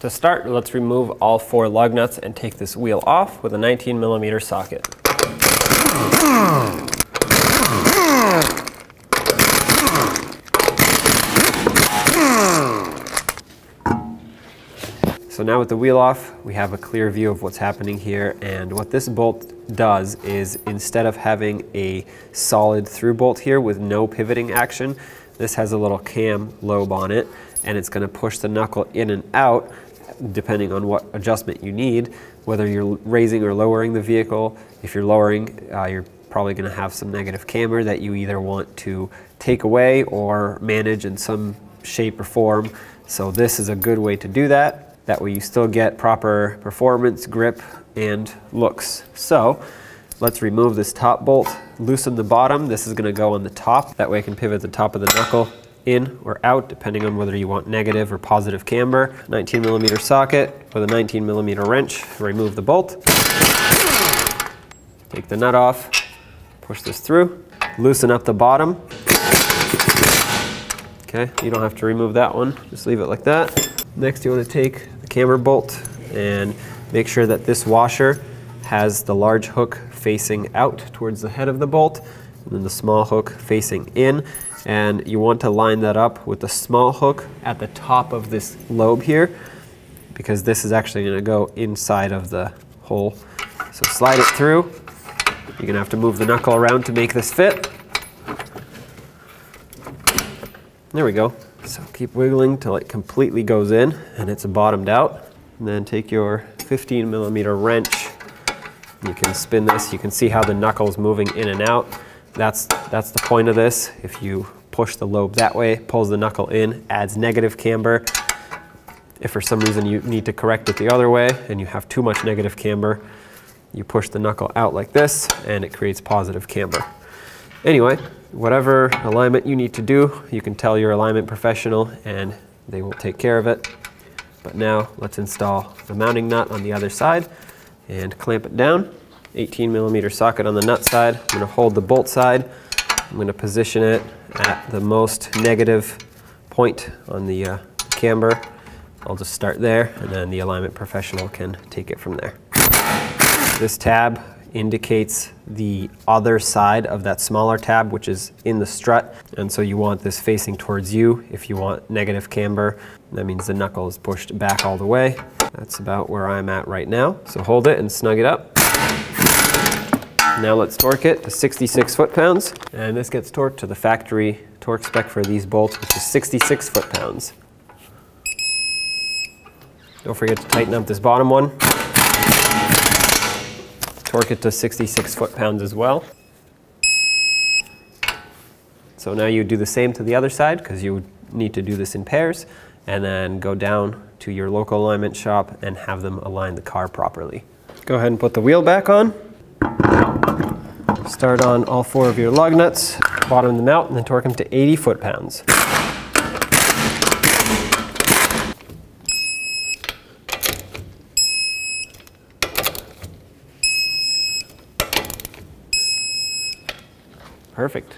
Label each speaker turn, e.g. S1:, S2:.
S1: To start, let's remove all four lug nuts and take this wheel off with a 19 millimeter socket. So now with the wheel off, we have a clear view of what's happening here. And what this bolt does is instead of having a solid through bolt here with no pivoting action, this has a little cam lobe on it and it's gonna push the knuckle in and out depending on what adjustment you need, whether you're raising or lowering the vehicle. If you're lowering, uh, you're probably gonna have some negative camber that you either want to take away or manage in some shape or form. So this is a good way to do that. That way you still get proper performance, grip, and looks. So let's remove this top bolt, loosen the bottom. This is gonna go on the top. That way I can pivot the top of the knuckle in or out, depending on whether you want negative or positive camber. 19 millimeter socket with a 19 millimeter wrench, remove the bolt. Take the nut off, push this through, loosen up the bottom. Okay, you don't have to remove that one, just leave it like that. Next you want to take the camber bolt and make sure that this washer has the large hook facing out towards the head of the bolt and then the small hook facing in and you want to line that up with the small hook at the top of this lobe here because this is actually going to go inside of the hole. So slide it through. You're going to have to move the knuckle around to make this fit. There we go. So keep wiggling till it completely goes in and it's bottomed out. And then take your 15 millimeter wrench. You can spin this. You can see how the knuckle's moving in and out. That's, that's the point of this. If you push the lobe that way, pulls the knuckle in, adds negative camber. If for some reason you need to correct it the other way and you have too much negative camber, you push the knuckle out like this and it creates positive camber. Anyway, whatever alignment you need to do, you can tell your alignment professional and they will take care of it. But now let's install the mounting nut on the other side and clamp it down. 18 millimeter socket on the nut side. I'm going to hold the bolt side. I'm going to position it at the most negative point on the uh, camber. I'll just start there and then the alignment professional can take it from there. This tab indicates the other side of that smaller tab, which is in the strut. And so you want this facing towards you. If you want negative camber, that means the knuckle is pushed back all the way. That's about where I'm at right now. So hold it and snug it up. Now let's torque it to 66 foot-pounds. And this gets torqued to the factory torque spec for these bolts, which is 66 foot-pounds. Don't forget to tighten up this bottom one. Torque it to 66 foot-pounds as well. So now you do the same to the other side because you need to do this in pairs and then go down to your local alignment shop and have them align the car properly. Go ahead and put the wheel back on. Start on all four of your lug nuts, bottom them out, and then torque them to 80 foot-pounds. Perfect.